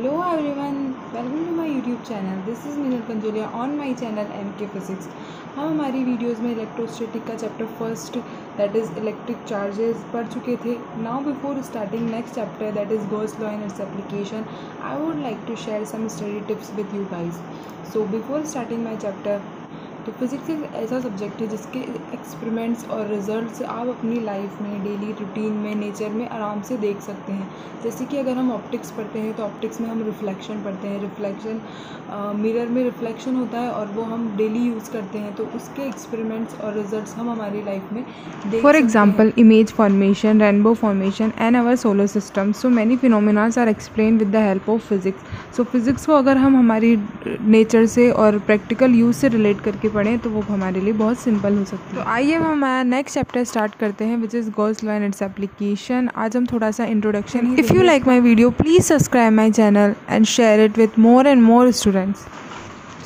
Hello everyone, welcome to my YouTube channel. This is Minal on on my channel MK physics हम हमारी videos में electrostatic का chapter first that is electric charges पढ़ चुके थे. Now before starting next chapter that is Gauss law and its application I would like to share some study tips with you guys so before starting my chapter तो physics एक ऐसा subject है जिसके experiments और results आप अपनी life में daily routine में नेचर में आराम से देख सकते हैं जैसे कि अगर हम ऑप्टिक्स पढ़ते हैं तो ऑप्टिक्स में हम रिफ्लेक्शन पढ़ते हैं रिफ्लेक्शन मिरर में रिफ्लेक्शन होता है और वो हम डेली यूज़ करते हैं तो उसके एक्सपेरिमेंट्स और रिज़ल्ट हम हमारी लाइफ में सकते example, image formation, rainbow formation, and our solar system. So many phenomena are explained with the help of physics. So physics को अगर हम हमारी नेचर से और प्रैक्टिकल यूज़ से रिलेट करके पढ़ें तो वो हमारे लिए बहुत सिंपल हो सकती है। तो आइए हम हमारा नेक्स्ट चैप्टर स्टार्ट करते हैं which is Gauss law and its application आज हम थोड़ा सा introduction if you like my video please subscribe my channel and share it with more and more students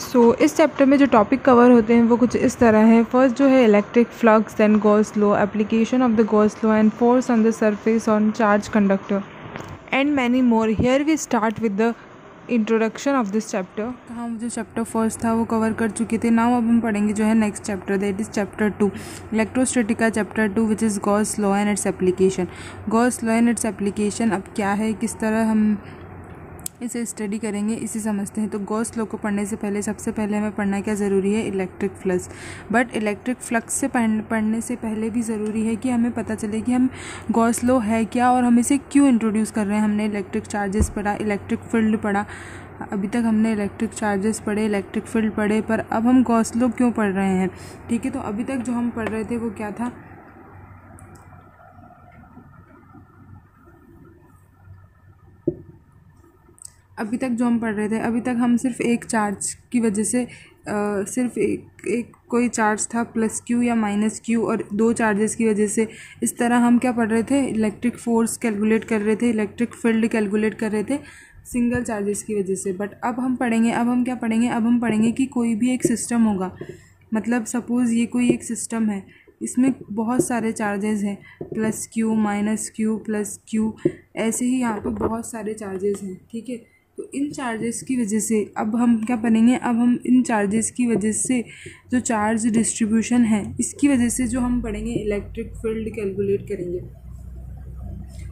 so so, इस चैप्टर में जो topic cover होते हैं वो कुछ इस तरह है। फ़र्स्ट जो है electric flux then Gauss law application of the Gauss law and force on the surface on charge conductor and many more here we start with the introduction of this chapter हम जो chapter first था, वो cover कर चुके थे। Now अब हम पढ़ेंगे जो है next chapter that is chapter two इलेक्ट्रोस्टेटिका chapter two which is Gauss law and its application Gauss law and its application अब क्या है? किस तरह हम इसे स्टडी करेंगे, इसे समझते हैं। तो गॉस लॉ को पढ़ने से पहले, सबसे पहले हमें पढ़ना क्या ज़रूरी है? Electric flux but electric flux से पढ़ने से पहले भी ज़रूरी है कि हमें पता चले कि हम गॉस लॉ है क्या और हम इसे क्यों इंट्रोड्यूस कर रहे हैं? हमने इलेक्ट्रिक चार्जेस पढ़ा इलेक्ट्रिक फ़ील्ड पढ़ा। अभी तक हमने इलेक्ट्रिक चार्जेस पढ़े इलेक्ट्रिक फ़ील्ड पढ़े, पर अब हम गॉस क्यों पढ़ रहे हैं? ठीक है तो अभी तक जो हम पढ़ रहे थे वो क्या था? अभी तक जो हम पढ़ रहे थे अभी तक हम सिर्फ़ एक चार्ज की वजह से आ, सिर्फ़ एक एक कोई चार्ज था प्लस क्यू या माइनस क्यू और दो चार्जेस की वजह से। इस तरह हम क्या पढ़ रहे थे? इलेक्ट्रिक फोर्स कैलकुलेट कर रहे थे इलेक्ट्रिक फ़ील्ड कैलकुलेट कर रहे थे सिंगल चार्जेस की वजह से। बट अब हम पढ़ेंगे अब हम क्या पढ़ेंगे? अब हम पढ़ेंगे कि कोई भी एक सिस्टम होगा। मतलब सपोज़ ये कोई एक सिस्टम है इसमें बहुत सारे चार्जेस हैं। Plus Q minus Q plus Q ऐसे ही यहाँ पर बहुत सारे चार्जेस हैं ठीक है? तो इन चार्जेस की वजह से अब हम क्या बनेंगे? अब हम इन चार्जेस की वजह से जो चार्ज डिस्ट्रीब्यूशन है, इसकी वजह से जो हम पढ़ेंगे इलेक्ट्रिक फ़ील्ड कैलकुलेट करेंगे।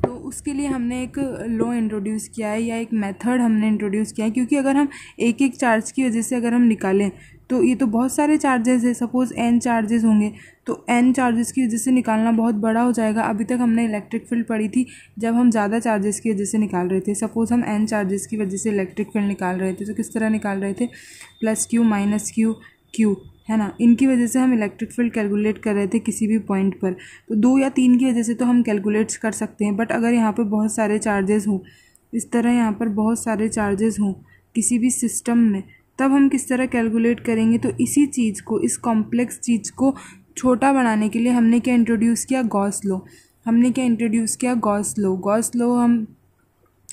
तो उसके लिए हमने एक लॉ इंट्रोड्यूस किया है या एक मेथड हमने इंट्रोड्यूस किया है, क्योंकि अगर हम एक एक चार्ज की वजह से अगर हम निकालें तो ये तो बहुत सारे चार्जेस है। सपोज़ एन चार्जेस होंगे तो एन चार्जेस की वजह से निकालना बहुत बड़ा हो जाएगा। अभी तक हमने इलेक्ट्रिक फ़ील्ड पढ़ी थी, जब हम ज़्यादा चार्जेस की वजह से निकाल रहे थे। सपोज़ हम एन चार्जेस की वजह से इलेक्ट्रिक फ़ील्ड निकाल रहे थे तो किस तरह निकाल रहे थे? Plus Q minus Q Q है ना? इनकी वजह से हम इलेक्ट्रिक फ़ील्ड कैलकुलेट कर रहे थे किसी भी पॉइंट पर। तो दो या तीन की वजह से तो हम कैलकुलेट्स कर सकते हैं बट अगर यहाँ पर बहुत सारे चार्जेस हों, इस तरह यहाँ पर बहुत सारे चार्जेस हों किसी भी सिस्टम में तब हम किस तरह कैलकुलेट करेंगे? तो इसी चीज़ को, इस कॉम्प्लेक्स चीज़ को छोटा बनाने के लिए हमने क्या इंट्रोड्यूस किया? गॉस लो हमने क्या इंट्रोड्यूस किया? गॉस लो गॉस लो हम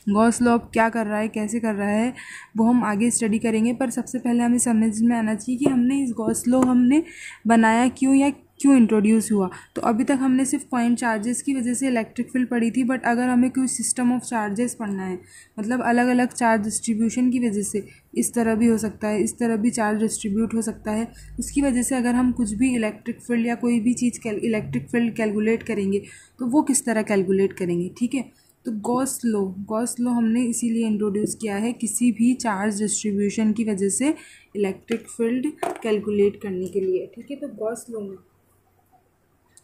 गॉस लो अब क्या कर रहा है? कैसे कर रहा है? वो हम आगे स्टडी करेंगे, पर सबसे पहले हमें समझ में आना चाहिए कि हमने इस गॉस लो हमने बनाया क्यों या क्यों इंट्रोड्यूस हुआ? तो अभी तक हमने सिर्फ़ पॉइंट चार्जेस की वजह से इलेक्ट्रिक फ़ील्ड पढ़ी थी बट अगर हमें कोई सिस्टम ऑफ़ चार्जेस पढ़ना है मतलब अलग अलग चार्ज डिस्ट्रीब्यूशन की वजह से, इस तरह भी हो सकता है, इस तरह भी चार्ज डिस्ट्रीब्यूट हो सकता है, उसकी वजह से अगर हम कुछ भी इलेक्ट्रिक फ़ील्ड या कोई भी चीज़ इलेक्ट्रिक फ़ील्ड कैलकुलेट करेंगे तो वो किस तरह कैलकुलेट करेंगे, ठीक है? तो गॉस लो गॉस लो हमने इसीलिए इंट्रोड्यूस किया है किसी भी चार्ज डिस्ट्रीब्यूशन की वजह से इलेक्ट्रिक फ़ील्ड कैलकुलेट करने के लिए, ठीक है? तो गॉस लो में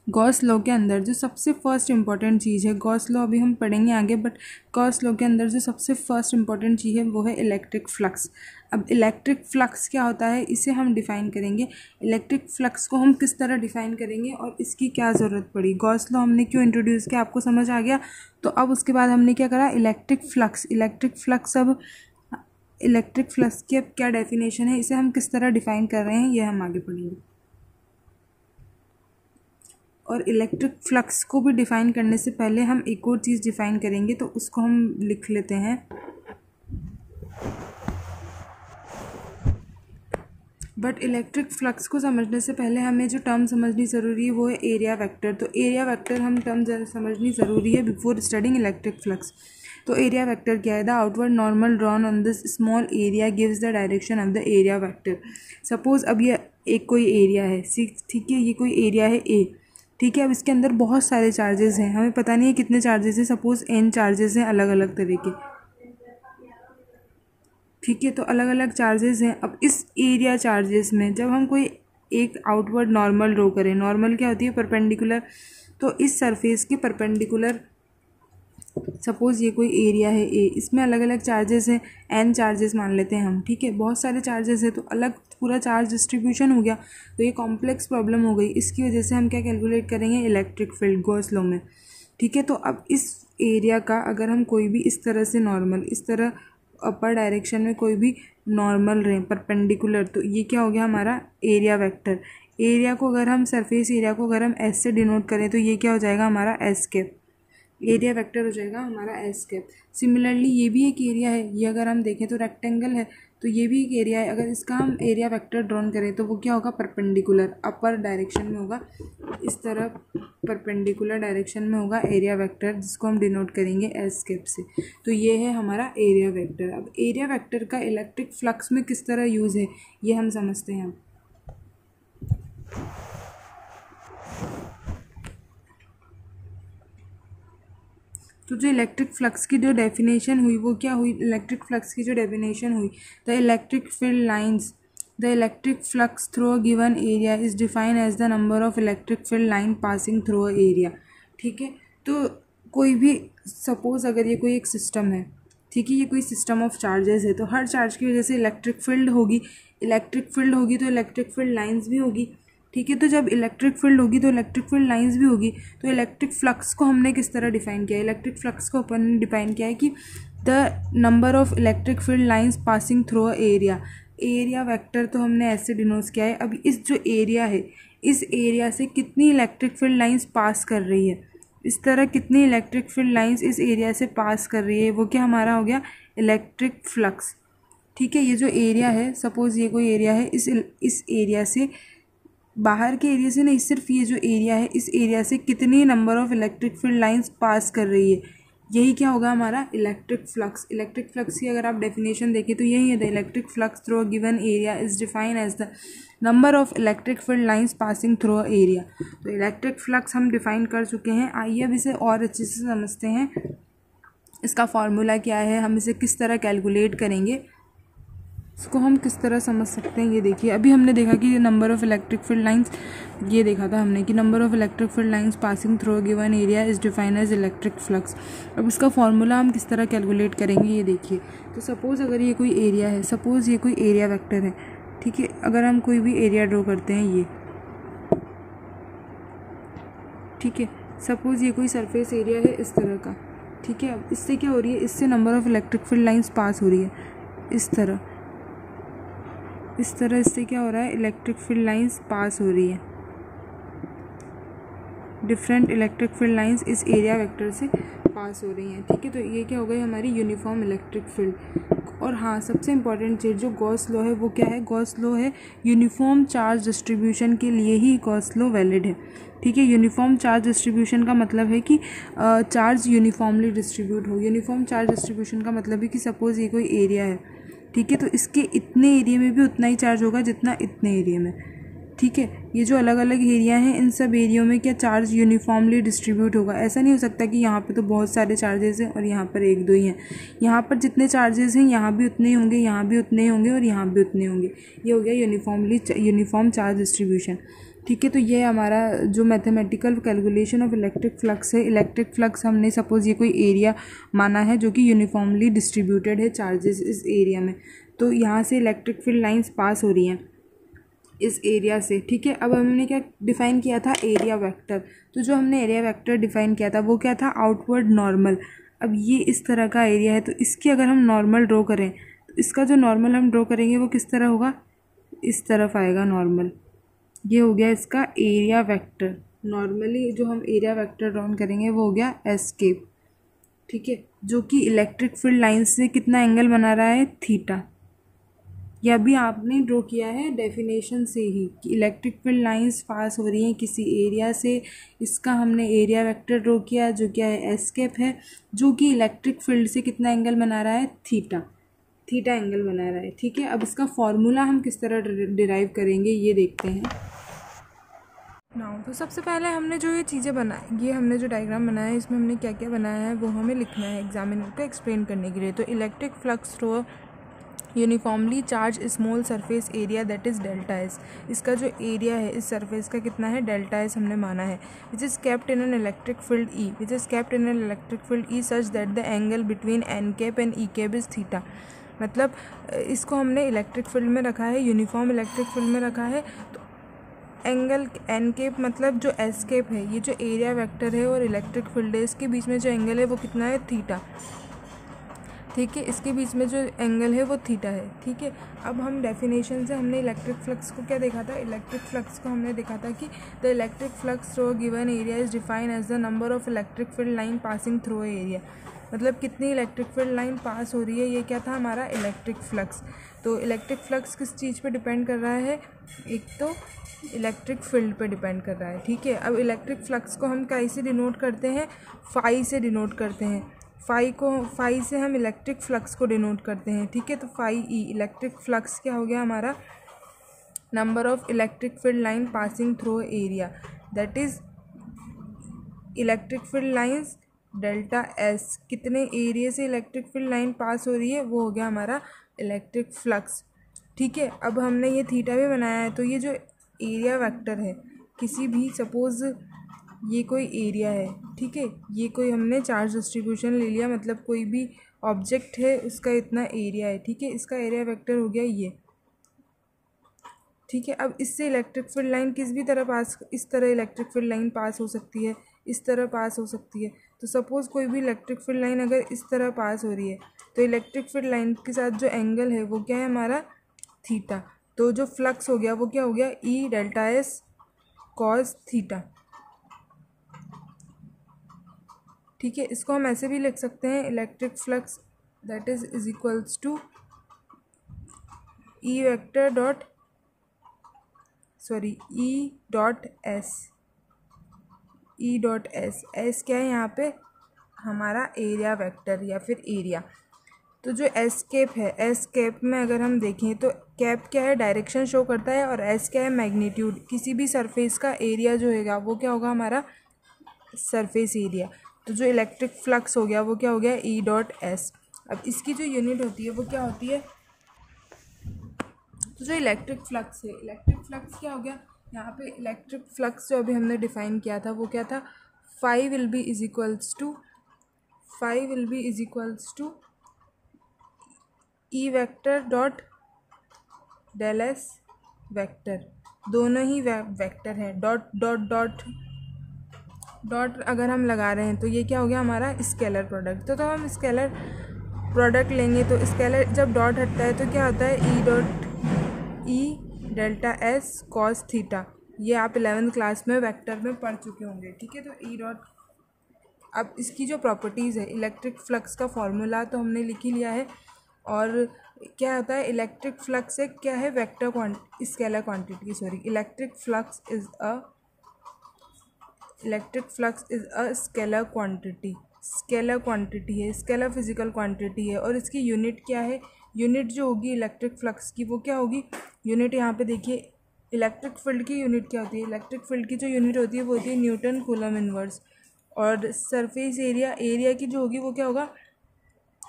गॉस लॉ के अंदर जो सबसे फ़र्स्ट इंपॉर्टेंट चीज़ है, गॉस लॉ अभी हम पढ़ेंगे आगे बट गॉस लॉ के अंदर जो सबसे फ़र्स्ट इंपॉर्टेंट चीज़ है, वो है इलेक्ट्रिक फ्लक्स अब इलेक्ट्रिक फ्लक्स क्या होता है, इसे हम डिफ़ाइन करेंगे. इलेक्ट्रिक फ्लक्स को हम किस तरह डिफ़ाइन करेंगे और इसकी क्या ज़रूरत पड़ी? गॉस लॉ हमने क्यों इंट्रोड्यूस किया? आपको समझ आ गया? तो अब उसके बाद हमने क्या करा? इलेक्ट्रिक फ्लक्स इलेक्ट्रिक फ्लक्स अब इलेक्ट्रिक फ्लक्स की अब क्या डेफिनेशन है, इसे हम किस तरह डिफ़ाइन कर रहे हैं, ये हम आगे पढ़ेंगे. और इलेक्ट्रिक फ्लक्स को भी डिफ़ाइन करने से पहले हम एक और चीज़ डिफ़ाइन करेंगे तो उसको हम लिख लेते हैं। बट इलेक्ट्रिक फ्लक्स को समझने से पहले हमें जो टर्म समझनी ज़रूरी है, वो है एरिया वेक्टर तो एरिया वेक्टर हम टर्म समझनी ज़रूरी है बिफोर स्टडिंग इलेक्ट्रिक फ्लक्स तो एरिया वेक्टर क्या है? The outward normal drawn on this small area gives the direction of the area vector suppose अब ये एक कोई एरिया है ठीक है, ये कोई एरिया है ए ठीक है, अब इसके अंदर बहुत सारे चार्जेस हैं। हमें पता नहीं है कितने चार्जेस हैं। सपोज़ एन चार्जेस हैं अलग अलग तरह के ठीक है तो अलग अलग चार्जेस हैं। अब इस एरिया चार्जेस में जब हम कोई एक आउटवर्ड नॉर्मल ड्रॉ करें नॉर्मल क्या होती है? परपेंडिकुलर तो इस सरफेस के परपेंडिकुलर सपोज़ ये कोई एरिया है ए इसमें अलग अलग चार्जेस हैं एन चार्जेस मान लेते हैं हम, ठीक है? बहुत सारे चार्जेस है तो अलग पूरा चार्ज डिस्ट्रीब्यूशन हो गया तो ये कॉम्प्लेक्स प्रॉब्लम हो गई। इसकी वजह से हम क्या कैलकुलेट करेंगे? इलेक्ट्रिक फ़ील्ड गोस लो में, ठीक है? तो अब इस एरिया का अगर हम कोई भी इस तरह से नॉर्मल इस तरह अपर डायरेक्शन में कोई भी नॉर्मल रहे परपेंडिकुलर तो ये क्या हो गया हमारा? एरिया वेक्टर एरिया को अगर हम सरफेस एरिया को अगर हम एस से डिनोट करें तो ये क्या हो जाएगा? हमारा एस केप एरिया वेक्टर हो जाएगा हमारा एस कैप सिमिलरली ये भी एक एरिया है। ये अगर हम देखें तो रेक्टेंगल है तो ये भी एक एरिया है। अगर इसका हम एरिया वेक्टर ड्रॉन करें तो वो क्या होगा? परपेंडिकुलर अपर डायरेक्शन में होगा। इस तरह परपेंडिकुलर डायरेक्शन में होगा एरिया वेक्टर जिसको हम डिनोट करेंगे एस कैप से। तो ये है हमारा एरिया वेक्टर अब एरिया वेक्टर का इलेक्ट्रिक फ्लक्स में किस तरह यूज़ है, ये हम समझते हैं। तो जो इलेक्ट्रिक फ्लक्स की जो डेफिनेशन हुई, वो क्या हुई? इलेक्ट्रिक फ्लक्स की जो डेफिनेशन हुई the electric field lines the electric flux through a given area is define as the number of electric field line passing through a area ठीक है? तो कोई भी सपोज़ अगर ये कोई एक सिस्टम है, ठीक है? ये कोई सिस्टम ऑफ़ चार्जेस है तो हर चार्ज की वजह से इलेक्ट्रिक फ़ील्ड होगी। इलेक्ट्रिक फ़ील्ड होगी तो इलेक्ट्रिक फ़ील्ड लाइंस भी होगी। ठीक है तो जब इलेक्ट्रिक फ़ील्ड होगी तो इलेक्ट्रिक फ़ील्ड लाइंस भी होगी। तो इलेक्ट्रिक फ्लक्स को हमने किस तरह डिफाइन किया इलेक्ट्रिक फ्लक्स को अपन ने डिफाइन किया है कि the number of electric field lines passing through a area area vector तो हमने ऐसे डिनोस किया है। अब इस जो एरिया है, इस एरिया से कितनी इलेक्ट्रिक फ़ील्ड लाइंस पास कर रही है? इस तरह कितनी इलेक्ट्रिक फ़ील्ड लाइंस इस एरिया से पास कर रही है? वो क्या हमारा हो गया? इलेक्ट्रिक फ्लक्स ठीक है, ये जो एरिया है सपोज़ ये कोई एरिया है, इस इस एरिया से बाहर के एरिया से नहीं, सिर्फ़ ये जो एरिया है, इस एरिया से कितनी number of electric field lines pass कर रही है। यही क्या होगा हमारा? इलेक्ट्रिक फ्लक्स इलेक्ट्रिक फ्लक्स की अगर आप डेफिनेशन देखें तो यही है the electric flux through a given area is define as the number of electric field lines passing through a area तो इलेक्ट्रिक फ्लक्स हम डिफाइन कर चुके हैं। आइए अब इसे और अच्छे से समझते हैं। इसका फॉर्मूला क्या है? हम इसे किस तरह कैलकुलेट करेंगे? इसको हम किस तरह समझ सकते हैं, ये देखिए। अभी हमने देखा कि number of electric field lines ये देखा था हमने कि number of electric field lines passing through given area is define as electric flux अब इसका फॉर्मूला हम किस तरह कैलकुलेट करेंगे, ये देखिए। तो सपोज़ अगर ये कोई एरिया है सपोज़ ये कोई एरिया वैक्टर है, ठीक है? अगर हम कोई भी एरिया ड्रॉ करते हैं, ये। ठीक है? सपोज़ ये कोई सरफेस एरिया है इस तरह का, ठीक है? अब इससे क्या हो रही है? इससे number of electric field lines pass हो रही है, इस तरह। इस तरह इससे क्या हो रहा है? इलेक्ट्रिक फ़ील्ड लाइंस पास हो रही है। डिफरेंट इलेक्ट्रिक फ़ील्ड लाइंस इस एरिया वेक्टर से पास हो रही हैं। ठीक है तो ये क्या हो गई हमारी यूनिफॉर्म इलेक्ट्रिक फ़ील्ड और हाँ सबसे इंपॉर्टेंट चीज़ जो गॉस लो है, वो क्या है? गॉस लो है यूनिफॉर्म चार्ज डिस्ट्रीब्यूशन के लिए ही गॉस लो वैलिड है। ठीक है यूनिफॉर्म चार्ज डिस्ट्रीब्यूशन का मतलब है कि चार्ज यूनिफॉर्मली डिस्ट्रीब्यूट हो। यूनिफॉर्म चार्ज डिस्ट्रीब्यूशन का मतलब है कि सपोज़ ये कोई एरिया है। ठीक है? तो इसके इतने एरिया में भी उतना ही चार्ज होगा जितना इतने एरिया में। ठीक है? ये जो अलग अलग एरिया हैं, इन सब एरियो में क्या चार्ज यूनिफॉर्मली डिस्ट्रीब्यूट होगा? ऐसा नहीं हो सकता कि यहाँ पे तो बहुत सारे चार्जेस हैं और यहाँ पर एक दो ही हैं। यहाँ पर जितने चार्जेस हैं, यहाँ भी उतने ही होंगे, यहाँ भी उतने ही होंगे और यहाँ भी उतने होंगे। ये हो गया यूनिफॉर्मली यूनिफॉर्म चार्ज डिस्ट्रीब्यूशन ठीक है तो ये हमारा जो mathematical calculation of electric flux है इलेक्ट्रिक फ्लक्स हमने सपोज़ ये कोई एरिया माना है जो कि यूनिफॉर्मली डिस्ट्रीब्यूटेड है चार्जेस इस एरिया में। तो यहाँ से इलेक्ट्रिक फ़ील्ड लाइन्स पास हो रही हैं इस एरिया से, ठीक है? अब हमने क्या डिफ़ाइन किया था? एरिया वेक्टर तो जो हमने एरिया वेक्टर डिफ़ाइन किया था, वो क्या था? आउटवर्ड नॉर्मल अब ये इस तरह का एरिया है तो इसकी अगर हम नॉर्मल ड्रॉ करें तो इसका जो नॉर्मल हम ड्रॉ करेंगे, वो किस तरह होगा? इस तरफ़ आएगा नॉर्मल ये हो गया इसका एरिया वेक्टर नॉर्मली जो हम एरिया वेक्टर ड्रॉन करेंगे वो हो गया एस्केप ठीक है? जो कि इलेक्ट्रिक फ़ील्ड लाइन से कितना एंगल बना रहा है? थीटा यह भी आपने ड्रॉ किया है डेफिनेशन से ही कि इलेक्ट्रिक फ़ील्ड लाइंस पास हो रही हैं किसी एरिया से. इसका हमने एरिया वेक्टर ड्रॉ किया जो क्या है एस्केप है, जो कि इलेक्ट्रिक फ़ील्ड से कितना एंगल बना रहा है? थीटा थीटा एंगल बना रहा है। ठीक है? अब इसका फॉर्मूला हम किस तरह डिराइव करेंगे? ये देखते हैं। नाउ तो सबसे पहले हमने जो ये चीज़ें बनाई, ये हमने जो डायग्राम बनाया है इसमें हमने क्या क्या बनाया है, वो हमें लिखना है एग्जामिनर को एक्सप्लेन करने के लिए। तो electric flux through uniformly charge small surface area that is delta S इसका जो एरिया है, इस सरफेस का कितना है डेल्टा एस हमने माना है। Which is kept in an electric field E which is kept in an electric field E such that the angle between N cap and E cap is theta मतलब इसको हमने electric field में रखा है uniform electric field में रखा है तो एंगल एन केप मतलब जो एस केप है, ये जो एरिया वेक्टर है और इलेक्ट्रिक फ़ील्ड है, इसके बीच में जो एंगल है वो कितना है? थीटा ठीक है? इसके बीच में जो एंगल है वो थीटा है। ठीक है? अब हम डेफिनेशन से हमने इलेक्ट्रिक फ्लक्स को क्या देखा था? इलेक्ट्रिक फ्लक्स को हमने देखा था कि the electric flux through given area is define as the number of electric field line passing through area मतलब कितनी इलेक्ट्रिक फ़ील्ड लाइन पास हो रही है? ये क्या था? हमारा इलेक्ट्रिक फ्लक्स तो इलेक्ट्रिक फ्लक्स किस चीज़ पे डिपेंड कर रहा है? एक तो इलेक्ट्रिक फ़ील्ड पे डिपेंड कर रहा है, ठीक है? अब इलेक्ट्रिक फ्लक्स को हम कैसे डिनोट करते हैं? फाई से डिनोट करते हैं। फाई को फाई से हम इलेक्ट्रिक फ्लक्स को डिनोट करते हैं, ठीक है? तो फाई ई इलेक्ट्रिक फ्लक्स क्या हो गया हमारा? Number of electric field line passing through area that is electric field lines delta S कितने एरिया से इलेक्ट्रिक फ़ील्ड लाइन पास हो रही है? वो हो गया हमारा इलेक्ट्रिक फ्लक्स। ठीक है, अब हमने ये थीटा भी बनाया है तो ये जो एरिया वेक्टर है, किसी भी सपोज़ ये कोई एरिया है, ठीक है, ये कोई हमने चार्ज डिस्ट्रीब्यूशन ले लिया मतलब कोई भी ऑब्जेक्ट है, उसका इतना एरिया है, ठीक है, इसका एरिया वेक्टर हो गया ये। ठीक है, अब इससे इलेक्ट्रिक फ़ील्ड लाइन किस भी तरह पास, इस तरह इलेक्ट्रिक फ़ील्ड लाइन पास हो सकती है, इस तरह पास हो सकती है। तो सपोज़ कोई भी इलेक्ट्रिक फ़ील्ड लाइन अगर इस तरह पास हो रही है तो इलेक्ट्रिक फ़ील्ड लाइन के साथ जो एंगल है, वो क्या है हमारा? थीटा तो जो फ्लक्स हो गया, वो क्या हो गया? E delta S cos theta ठीक है, इसको हम ऐसे भी लिख सकते हैं electric flux that is is equals to E vector dot sorry E dot S E dot S S क्या है यहाँ पे? हमारा एरिया वेक्टर या फिर एरिया तो जो एस केप है एस केप में अगर हम देखें तो कैप क्या है? डायरेक्शन शो करता है और एस क्या है? मैग्नीट्यूड किसी भी सरफेस का एरिया जो होगा, वो क्या होगा? हमारा सरफेस एरिया तो जो इलेक्ट्रिक फ्लक्स हो गया, वो क्या हो गया? ई डॉट एस अब इसकी जो यूनिट होती है, वो क्या होती है? तो जो इलेक्ट्रिक फ्लक्स है इलेक्ट्रिक फ्लक्स क्या हो गया? यहाँ पे इलेक्ट्रिक फ्लक्स जो अभी हमने डिफाइन किया था, वो क्या था? Phi will be is equals to phi will be is equals to E vector dot del S vector दोनों ही वेक्टर हैं। डॉट डॉट डॉट डॉट अगर हम लगा रहे हैं तो ये क्या हो गया हमारा? स्केलर प्रोडक्ट तो तो हम स्केलर प्रोडक्ट लेंगे तो स्केलर जब डॉट हटता है तो क्या होता है? E dot E delta S cos theta, ये आप इलेवेंथ क्लास में वेक्टर में पढ़ चुके होंगे, ठीक है? तो ई डॉट अब इसकी जो प्रॉपर्टीज़ है इलेक्ट्रिक फ्लक्स का फॉर्मूला तो हमने लिख ही लिया है, और क्या होता है इलेक्ट्रिक फ्लक्स एक क्या है? Vector scalar quantity sorry electric flux is a electric flux is a scalar quantity scalar quantity है स्केलर फ़िज़िकल क्वांटिटी है, और इसकी यूनिट क्या है? यूनिट जो होगी इलेक्ट्रिक फ्लक्स की, वो क्या होगी? यूनिट यहाँ पे देखिए, इलेक्ट्रिक फ़ील्ड की यूनिट क्या होती है? इलेक्ट्रिक फ़ील्ड की जो यूनिट होती है, वो होती है न्यूटन कूलम इनवर्स। और सरफेस एरिया एरिया की जो होगी, वो क्या होगा?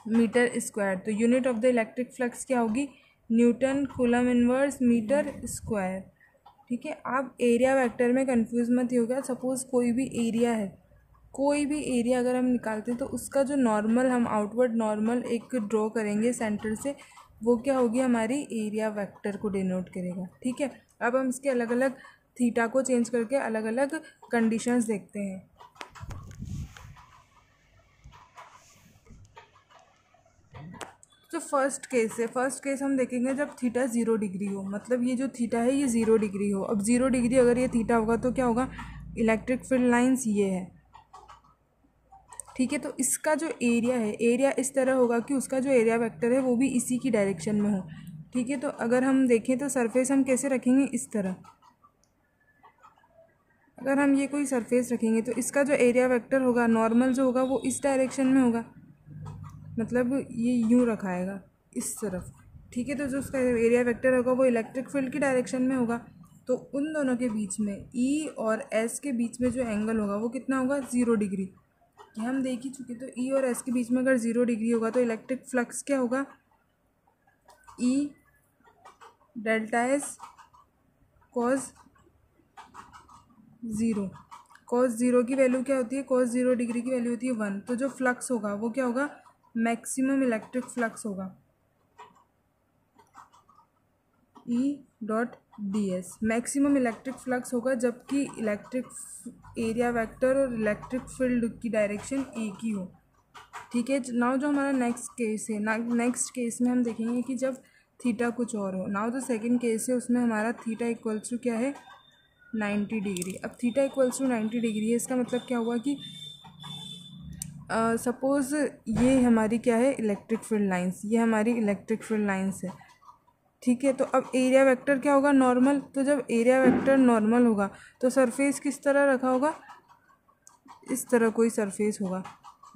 Metre square. तो unit of the electric flux क्या होगी? Newton coulomb inverse metre square. ठीक है? आप एरिया वेक्टर में कंफ्यूज मत ही होगा। सपोज़ कोई भी एरिया है कोई भी एरिया अगर हम निकालते हैं तो उसका जो नॉर्मल हम आउटवर्ड नॉर्मल एक ड्रॉ करेंगे सेंटर से, वो क्या होगी हमारी एरिया वेक्टर को डिनोट करेगा, ठीक है? अब हम इसके अलग अलग थीटा को चेंज करके अलग अलग कंडीशंस देखते हैं। जो फ़र्स्ट केस है फ़र्स्ट केस हम देखेंगे जब थीटा ज़ीरो डिग्री हो मतलब ये जो थीटा है, ये ज़ीरो डिग्री हो। अब ज़ीरो डिग्री अगर ये थीटा होगा तो क्या होगा? इलेक्ट्रिक फ़ील्ड लाइंस ये है। ठीक है तो इसका जो एरिया है एरिया इस तरह होगा कि उसका जो एरिया वेक्टर है, वो भी इसी की डायरेक्शन में हो। ठीक है तो अगर हम देखें तो सरफेस हम कैसे रखेंगे? इस तरह। अगर हम ये कोई सरफेस रखेंगे तो इसका जो एरिया वेक्टर होगा नॉर्मल जो होगा, वो इस डायरेक्शन में होगा। मतलब ये यूँ रखाएगा इस तरफ़। ठीक है तो जो उसका एरिया वेक्टर होगा, वो इलेक्ट्रिक फ़ील्ड की डायरेक्शन में होगा। तो उन दोनों के बीच में ई e और एस के बीच में जो एंगल होगा, वो कितना होगा? ज़ीरो डिग्री हम देख ही चुके तो ई e और एस के बीच में अगर ज़ीरो डिग्री होगा तो इलेक्ट्रिक फ्लक्स क्या होगा? E delta S cos zero cos zero की वैल्यू क्या होती है? कॉस ज़ीरो डिग्री की वैल्यू होती है वन तो जो फ्लक्स होगा, वो क्या होगा? मैक्सिमम इलेक्ट्रिक फ्लक्स होगा। E dot D S maximum electric flux होगा जबकि इलेक्ट्रिक एरिया वेक्टर और इलेक्ट्रिक फ़ील्ड की डायरेक्शन एक ही हो। ठीक है नाउ जो हमारा नेक्स्ट केस है ना नेक्स्ट केस में हम देखेंगे कि जब थीटा कुछ और हो। नाउ जो सेकेंड केस है, उसमें हमारा थीटा इक्वल्स टू क्या है? नाइन्टी डिग्री अब theta equals to ninety degree है, इसका मतलब क्या हुआ कि सपोज़ ये हमारी क्या है? इलेक्ट्रिक फ़ील्ड लाइंस ये हमारी इलेक्ट्रिक फ़ील्ड लाइंस है। ठीक है तो अब एरिया वेक्टर क्या होगा? नॉर्मल तो जब एरिया वेक्टर नॉर्मल होगा तो सरफेस किस तरह रखा होगा? इस तरह कोई सरफेस होगा।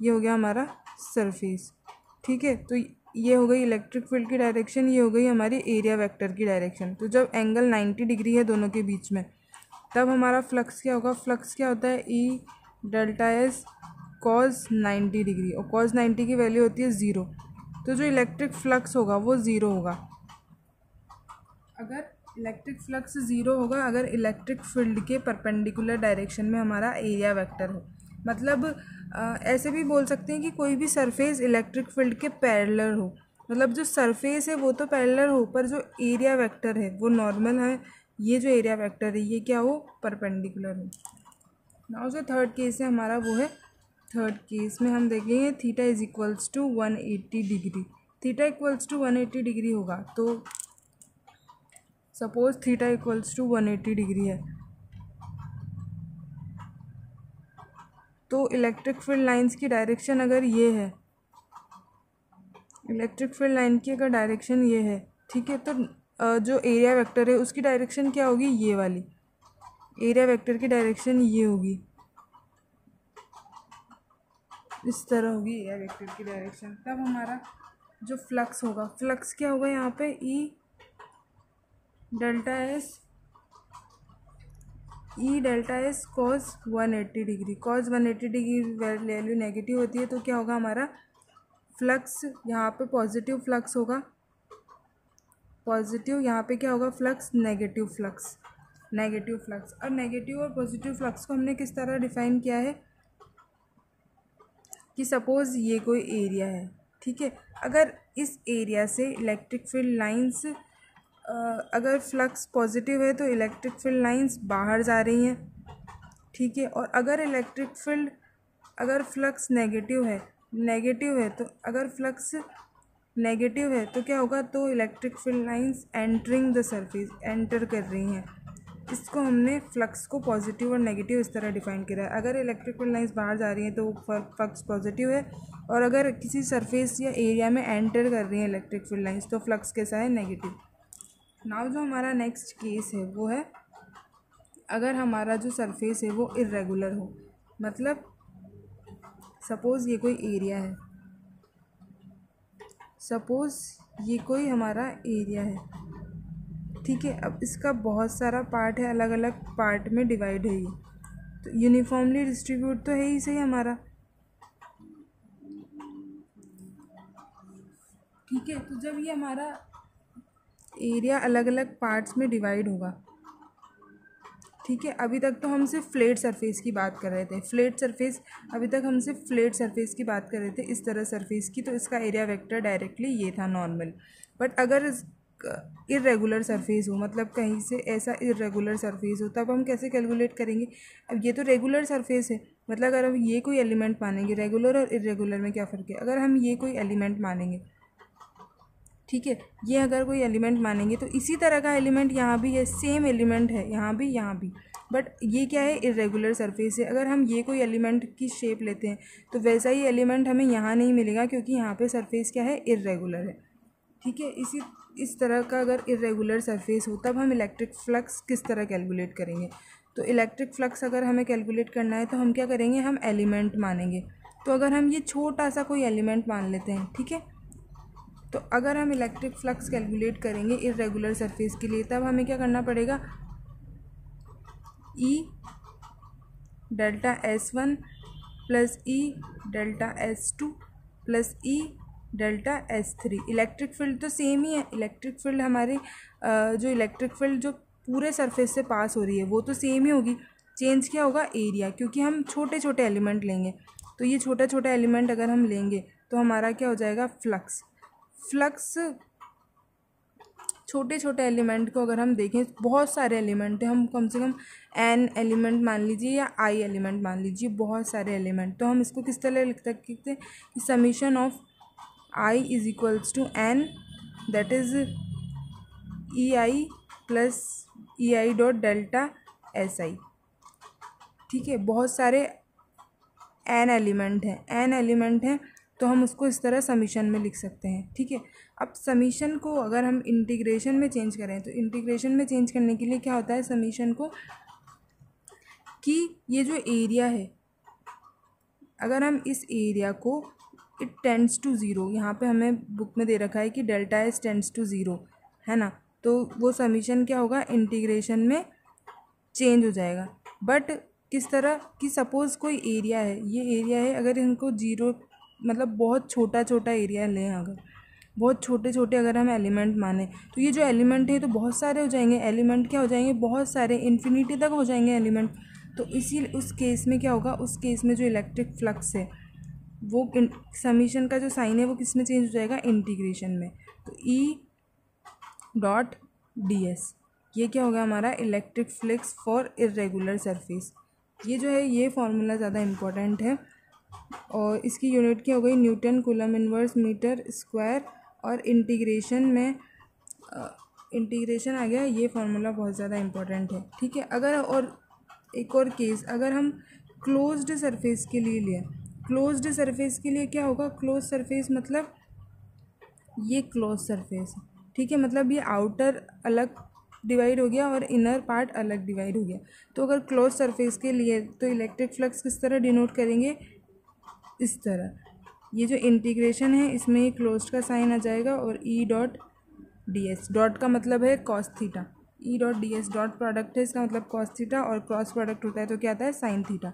ये हो गया हमारा सरफेस ठीक है तो ये हो गई इलेक्ट्रिक फ़ील्ड की डायरेक्शन ये हो गई हमारी एरिया वेक्टर की डायरेक्शन तो जब एंगल नाइन्टी डिग्री है दोनों के बीच में, तब हमारा फ्लक्स क्या होगा? फ्लक्स क्या होता है? E delta S cos ninety degree और कॉज नाइन्टी की वैल्यू होती है ज़ीरो तो जो इलेक्ट्रिक फ्लक्स होगा, वो ज़ीरो होगा। अगर इलेक्ट्रिक फ्लक्स ज़ीरो होगा अगर इलेक्ट्रिक फ़ील्ड के परपेंडिकुलर डायरेक्शन में हमारा एरिया वेक्टर हो। मतलब आ, ऐसे भी बोल सकते हैं कि कोई भी सरफेस इलेक्ट्रिक फ़ील्ड के पैरेलल हो। मतलब जो सरफेस है वो तो पैरेलल हो पर जो एरिया वेक्टर है वो नॉर्मल है। ये जो एरिया वेक्टर है ये क्या हो? परपेंडिकुलर हो। नाउ जो थर्ड केस है हमारा वो है थर्ड केस में हम देखेंगे theta is equals to one eighty degree theta equals to one eighty degree होगा तो suppose theta equals to one eighty degree है। तो इलेक्ट्रिक फ़ील्ड लाइंस की डायरेक्शन अगर ये है, इलेक्ट्रिक फ़ील्ड लाइन की अगर डायरेक्शन ये है, ठीक है तो जो एरिया वेक्टर है, उसकी डायरेक्शन क्या होगी? ये वाली। एरिया वेक्टर की डायरेक्शन ये होगी। इस तरह होगी एरिया वेक्टर की डायरेक्शन। तब हमारा जो फ्लक्स होगा, फ्लक्स क्या होगा यहाँ पे? E delta S E delta S cos one eighty degree cos one eighty degree value negative होती है तो क्या होगा हमारा? फ्लक्स यहाँ पे पॉजिटिव फ्लक्स होगा। पॉजिटिव यहाँ पे क्या होगा? Flux negative flux negative flux और नेगेटिव और पॉजिटिव फ्लक्स को हमने किस तरह डिफाइन किया है? कि सपोज़ ये कोई एरिया है, ठीक है? अगर इस एरिया से इलेक्ट्रिक फ़ील्ड लाइंस अगर फ्लक्स पॉजिटिव है तो इलेक्ट्रिक फ़ील्ड लाइंस बाहर जा रही हैं, ठीक है? और अगर इलेक्ट्रिक फ़ील्ड, अगर फ्लक्स नेगेटिव है नेगेटिव है तो अगर फ्लक्स नेगेटिव है तो क्या होगा? तो electric field lines entering the surface, enter कर रही हैं। इसको हमने फ्लक्स को पॉजिटिव और नेगेटिव इस तरह डिफाइन किया है। अगर इलेक्ट्रिक फ़ील्ड लाइंस बाहर जा रही हैं तो फ्लक्स पॉजिटिव है, और अगर किसी सरफेस या एरिया में एंटर कर रही हैं इलेक्ट्रिक फ़ील्ड लाइंस तो फ्लक्स कैसा है? नेगेटिव। नाउ जो हमारा नेक्स्ट केस है, वो है, अगर हमारा जो सरफेस है, वो इरेगुलर हो। मतलब सपोज़ ये कोई एरिया है। सपोज़ ये कोई हमारा एरिया है। ठीक है, अब इसका बहुत सारा पार्ट है अलग अलग पार्ट में डिवाइड है ये। तो यूनिफॉर्मली डिस्ट्रीब्यूट तो है ही सही हमारा। ठीक है तो जब ये हमारा एरिया अलग अलग पार्ट्स में डिवाइड होगा। ठीक है? अभी तक तो हम सिर्फ़ फ्लेट सरफेस की बात कर रहे थे। फ्लेट सरफेस अभी तक हम सिर्फ़ फ्लेट सरफेस की बात कर रहे थे, इस तरह सरफेस की तो इसका एरिया वेक्टर डायरेक्टली ये था नॉर्मल बट अगर इरेगुलर सरफेस हो मतलब कहीं से ऐसा इरेगुलर सरफेस हो, तब हम कैसे कैलकुलेट करेंगे? अब ये तो रेगुलर सरफेस है। मतलब अगर हम ये कोई एलिमेंट मानेंगे रेगुलर और इरेगुलर में क्या फ़र्क है? अगर हम ये कोई एलिमेंट मानेंगे ठीक है? ये अगर कोई एलिमेंट मानेंगे तो इसी तरह का एलिमेंट यहाँ भी है सेम एलिमेंट है, यहाँ भी यहाँ भी। बट ये क्या है? इरेगुलर सरफेस है। अगर हम ये कोई एलिमेंट की शेप लेते हैं तो वैसा ही एलिमेंट हमें यहाँ नहीं मिलेगा क्योंकि यहाँ पे सरफेस क्या है? इरेगुलर है। ठीक है? इसी, इस तरह का अगर इरेगुलर सरफेस हो, तब हम इलेक्ट्रिक फ्लक्स किस तरह कैलकुलेट करेंगे? तो इलेक्ट्रिक फ्लक्स अगर हमें कैलकुलेट करना है तो हम क्या करेंगे? हम एलिमेंट मानेंगे। तो अगर हम ये छोटा सा कोई एलिमेंट मान लेते हैं, ठीक है? तो अगर हम इलेक्ट्रिक फ्लक्स कैलकुलेट करेंगे इरेगुलर सरफेस के लिए, तब हमें क्या करना पड़ेगा? E delta S one plus E delta S two plus E delta S three electric field तो सेम ही है. इलेक्ट्रिक फ़ील्ड हमारे जो इलेक्ट्रिक फ़ील्ड जो पूरे सरफेस से पास हो रही है, वो तो सेम ही होगी. चेंज क्या होगा? एरिया क्योंकि हम छोटे छोटे एलिमेंट लेंगे. तो ये छोटा छोटा एलिमेंट अगर हम लेंगे तो हमारा क्या हो जाएगा? फ्लक्स फ्लक्स छोटे छोटे एलिमेंट को अगर हम देखें, बहुत सारे एलिमेंट हैं। हम कम से कम एन एलिमेंट मान लीजिए या आई एलिमेंट मान लीजिए, बहुत सारे एलिमेंट। तो हम इसको किस तरह लिख सकते हैं कि summation of I is equals to N that is E I plus E I dot delta S I ठीक है? बहुत सारे एन एलिमेंट हैं। एन एलिमेंट हैं तो हम उसको इस तरह समीशन में लिख सकते हैं, ठीक है? अब समीशन को अगर हम इंटीग्रेशन में चेंज करें तो इंटीग्रेशन में चेंज करने के लिए क्या होता है समीशन को? कि ये जो एरिया है, अगर हम इस एरिया को इट टेंड्स टू ज़ीरो यहाँ पे हमें बुक में दे रखा है कि delta S tends to zero है ना? तो वो समीशन क्या होगा? इंटीग्रेशन में चेंज हो जाएगा। बट किस तरह, कि सपोज़ कोई एरिया है, ये एरिया है, अगर इनको ज़ीरो मतलब बहुत छोटा छोटा एरिया लें अगर। बहुत छोटे छोटे अगर हम एलिमेंट माने तो ये जो एलिमेंट है तो बहुत सारे हो जाएँगे। एलिमेंट क्या हो जाएँगे? बहुत सारे इन्फिनिटी तक हो जाएँगे एलिमेंट तो इसी, उस केस में क्या होगा? उस केस में जो इलेक्ट्रिक फ्लक्स है, वो समीशन का जो साइन है, वो किसमें चेंज हो जाएगा? इंटीग्रेशन में। तो ई डॉट डी एस ये क्या होगा हमारा? Electric flux for irregular surface ये जो है, ये फॉर्मूला ज़्यादा इम्पोर्टेंट है। और इसकी यूनिट क्या हो गई? Newton coulomb inverse metre square और इंटीग्रेशन में इंटीग्रेशन आ गया। ये फार्मूला बहुत ज़्यादा इम्पोर्टेंट है, ठीक है? अगर और एक और केस, अगर हम क्लोज्ड सरफेस के लिए लें, क्लोज्ड सरफेस के लिए क्या होगा? क्लोज सरफेस मतलब ये क्लोज सरफेस, ठीक है? मतलब ये आउटर अलग डिवाइड हो गया और इनर पार्ट अलग डिवाइड हो गया। तो अगर क्लोज सरफेस के लिए तो इलेक्ट्रिक फ्लक्स किस तरह डिनोट करेंगे? इस तरह। ये जो इंटीग्रेशन है, इसमें ये क्लोज का साइन आ जाएगा और E dot D S dot का मतलब है cos theta E dot D S dot product है, इसका मतलब कॉस थीटा और क्रॉस प्रोडक्ट होता है तो क्या आता है? साइन थीटा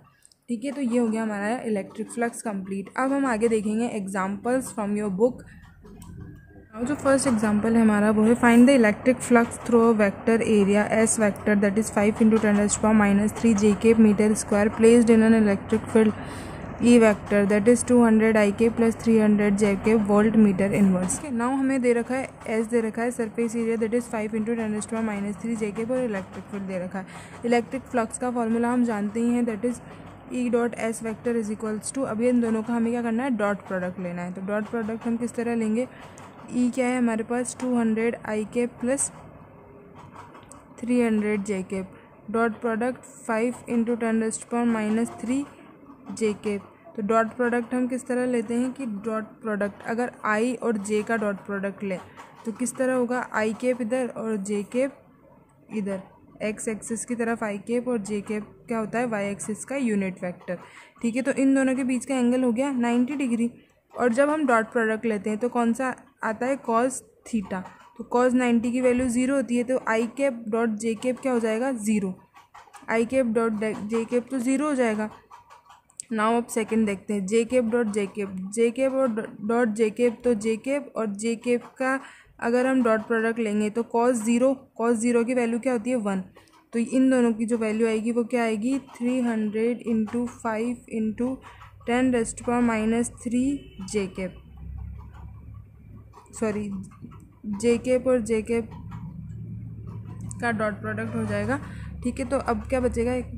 ठीक है तो ये हो गया हमारा इलेक्ट्रिक फ्लक्स कंप्लीट अब हम आगे देखेंगे एग्जांपल्स फ्रॉम योर बुक अब जो फ़र्स्ट एग्जांपल है हमारा, वो है find the electric flux through vector area S vector that is five into ten minus three J K metre square placed in an electric field E vector that is two hundred I K plus three hundred J के volt meter inverse now हमें दे रखा है S दे रखा है surface area that is five into ten two minus three J K और electric field दे रखा है। इलेक्ट्रिक फ्लक्स का फॉर्मूला हम जानते ही हैं that is E dot S vector is equals to अभी इन दोनों का हमें क्या करना है डॉट प्रोडक्ट लेना है। तो डॉट प्रोडक्ट हम किस तरह लेंगे? ई e क्या है हमारे पास? To hundred I K plus three hundred J K dot product five into ten minus three J K तो डॉट प्रोडक्ट हम किस तरह लेते हैं कि डॉट प्रोडक्ट अगर आई और जे का डॉट प्रोडक्ट लें तो किस तरह होगा? आई केप इधर और जे केप इधर। एक्स एक्सिस की तरफ़ आई केप और जे केप क्या होता है? वाई एक्सिस का यूनिट वेक्टर ठीक है तो इन दोनों के बीच का एंगल हो गया नाइन्टी डिग्री और जब हम डॉट प्रोडक्ट लेते हैं तो कौन सा आता है? कॉज थीटा तो कॉज नाइन्टी की वैल्यू ज़ीरो होती है तो i cap dot j cap क्या हो जाएगा? Zero i cap dot j cap तो ज़ीरो हो जाएगा। नाउ अब सेकंड देखते हैं। J cap dot j cap j cap और डॉट जे केप तो जे केप और जे केप का अगर हम डॉट प्रोडक्ट लेंगे तो कॉस ज़ीरो कॉस ज़ीरो की वैल्यू क्या होती है? वन तो इन दोनों की जो वैल्यू आएगी वो क्या आएगी? Three hundred into five into ten raised पर minus three j cap sorry j cap और जे केप का डॉट प्रोडक्ट हो जाएगा। ठीक है तो अब क्या बचेगा? एक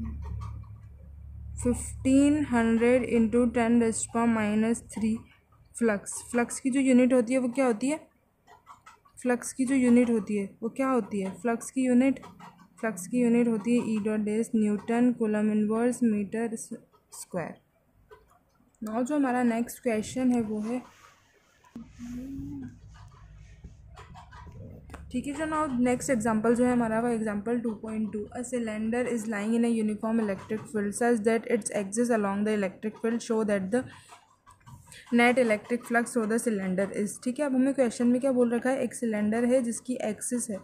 fifteen hundred into ten रेस्पा minus three flux flux की जो यूनिट होती है, वो क्या होती है? फ्लक्स की जो यूनिट होती है, वो क्या होती है? फ्लक्स की यूनिट फ्लक्स की यूनिट होती है ई डॉट डेस newton coulomb inverse metre square now जो हमारा नेक्स्ट क्वेश्चन है, वो है ठीक है ना नेक्स्ट एग्जांपल जो है हमारा, वो example two point two a cylinder is lying in a uniform electric field such that its axis along the electric field show that the net electric flux हो द सिलेंडर इज़ ठीक है, अब हमें question में क्या बोल रखा है? एक सिलेंडर है जिसकी एक्सिस है।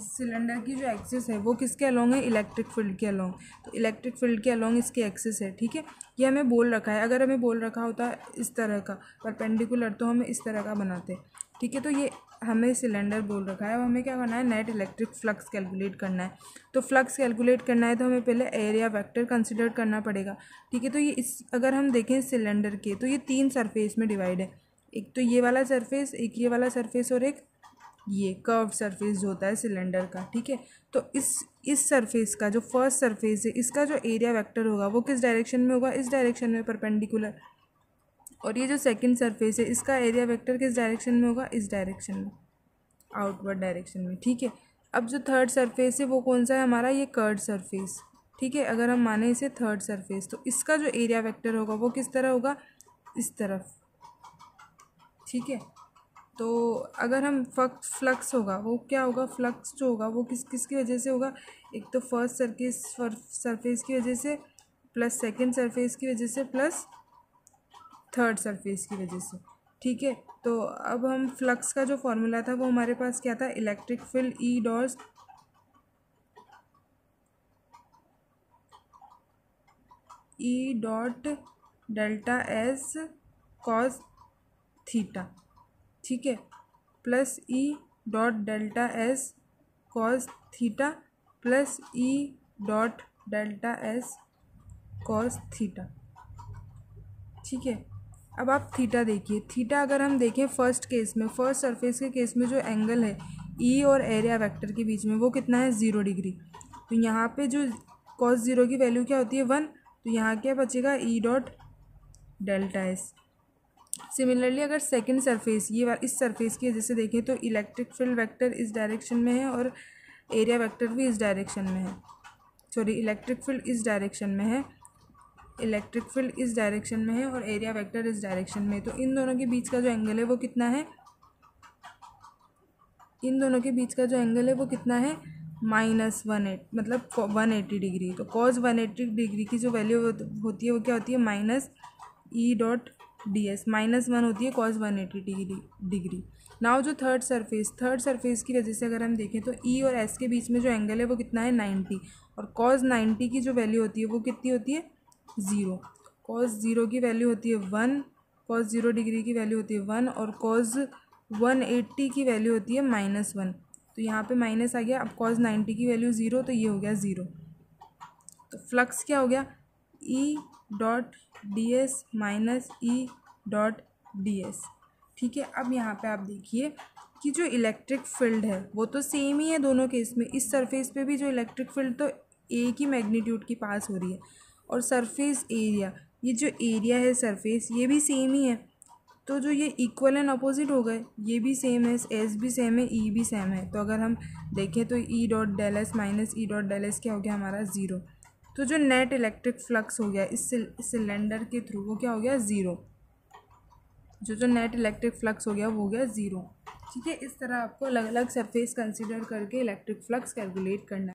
सिलेंडर की जो एक्सिस है, वो किसके अलॉन्ग है? इलेक्ट्रिक फ़ील्ड के अलॉन्ग तो इलेक्ट्रिक फ़ील्ड के अलॉन्ग इसकी एक्सिस है, ठीक है? ये हमें बोल रखा है। अगर हमें बोल रखा होता इस तरह का परपेंडिकुलर तो हम इस तरह का बनाते। ठीक है तो ये हमें सिलेंडर बोल रखा है। अब हमें क्या करना है? नेट इलेक्ट्रिक फ्लक्स कैलकुलेट करना है। तो फ्लक्स कैलकुलेट करना है तो हमें पहले एरिया वेक्टर कंसिडर करना पड़ेगा। ठीक है? तो ये इस, अगर हम देखें सिलेंडर के तो ये तीन सरफेस में डिवाइड है। एक तो ये वाला सरफेस, एक ये वाला सरफेस और एक ये कर्व सरफेस जो होता है सिलेंडर का। ठीक है? तो इस इस सरफेस का जो फ़र्स्ट सरफेस है, इसका जो एरिया वेक्टर होगा वो किस डायरेक्शन में होगा? इस डायरेक्शन में परपेंडिकुलर। और ये जो सेकंड सरफेस है, इसका एरिया वेक्टर किस डायरेक्शन में होगा? इस डायरेक्शन में आउटवर्ड डायरेक्शन में, ठीक है? अब जो थर्ड सरफेस है, वो कौन सा है हमारा? ये कर्ड सरफेस ठीक है? अगर हम माने इसे थर्ड सरफेस तो इसका जो एरिया वेक्टर होगा, वो किस तरह होगा? इस तरफ़, ठीक है? तो अगर हम फ्लक्स फ्लक्स होगा, वो क्या होगा? फ्लक्स जो होगा, वो किस किस की वजह से होगा? एक तो फ़र्स्ट सरफेस सरफेस की वजह से प्लस सेकंड सरफेस की वजह से प्लस थर्ड सरफेस की वजह से, ठीक है? तो अब हम फ्लक्स का जो फॉर्मूला था, वो हमारे पास क्या था? Electric field E dot E dot delta S cos theta, ठीक है? Plus E dot delta S cos theta, plus E dot delta S cos theta, ठीक है? अब आप थीटा देखिए। थीटा अगर हम देखें फ़र्स्ट केस में फ़र्स्ट सरफेस के केस में जो एंगल है ई e और एरिया वेक्टर के बीच में, वो कितना है? ज़ीरो डिग्री तो यहाँ पे जो कॉस ज़ीरो की वैल्यू क्या होती है? वन तो यहाँ क्या बचेगा? E dot delta S similarly अगर सेकेंड सरफेस ये इस सरफेस की वजह से देखें तो इलेक्ट्रिक फ़ील्ड वेक्टर इस डायरेक्शन में है और एरिया वेक्टर भी इस डायरेक्शन में है. सॉरी इलेक्ट्रिक फ़ील्ड इस डायरेक्शन में है. इलेक्ट्रिक फ़ील्ड इस डायरेक्शन में है और एरिया वेक्टर इस डायरेक्शन में है। तो इन दोनों के बीच का जो एंगल है वो कितना है? इन दोनों के बीच का जो एंगल है वो कितना है? माइनस वन एट मतलब वन एट्टी डिग्री तो कॉज वन एट्टी डिग्री की जो वैल्यू होती है वो क्या होती है? Minus E dot d S minus one होती है cos one eighty degree degree now जो थर्ड सरफेस थर्ड सरफेस की वजह से अगर हम देखें तो ई e और एस के बीच में जो एंगल है वो कितना है? नाइन्टी और कॉज नाइन्टी की जो वैल्यू होती है वो कितनी होती है? ज़ीरो कॉस ज़ीरो की वैल्यू होती है वन कॉस ज़ीरो डिग्री की वैल्यू होती है वन और कॉस वन एट्टी की वैल्यू होती है माइनस वन तो यहाँ पे माइनस आ गया, अब कॉस नाइन्टी की वैल्यू ज़ीरो तो ये हो गया ज़ीरो तो फ्लक्स क्या हो गया? E dot d S minus E dot d S ठीक है, अब यहाँ पे आप देखिए कि जो इलेक्ट्रिक फ़ील्ड है, वो तो सेम ही है दोनों केस में। इस सरफेस पे भी जो इलेक्ट्रिक फ़ील्ड तो एक ही मैग्नीट्यूड की पास हो रही है। और सरफेस एरिया ये जो एरिया है सरफेस ये भी सेम ही है। तो जो ये इक्वल एंड अपोजिट हो गए, ये भी सेम है एस भी सेम है ई e भी सेम है। तो अगर हम देखें तो E dot del S minus E dot del S क्या हो गया? हमारा ज़ीरो तो जो नेट इलेक्ट्रिक फ्लक्स हो गया, इस सिलेंडर के थ्रू वो क्या हो गया? ज़ीरो जो जो नेट इलेक्ट्रिक फ्लक्स हो गया, वो हो गया ज़ीरो ठीक है? इस तरह आपको अलग अलग सरफेस कंसिडर करके इलेक्ट्रिक फ्लक्स कैलकुलेट करना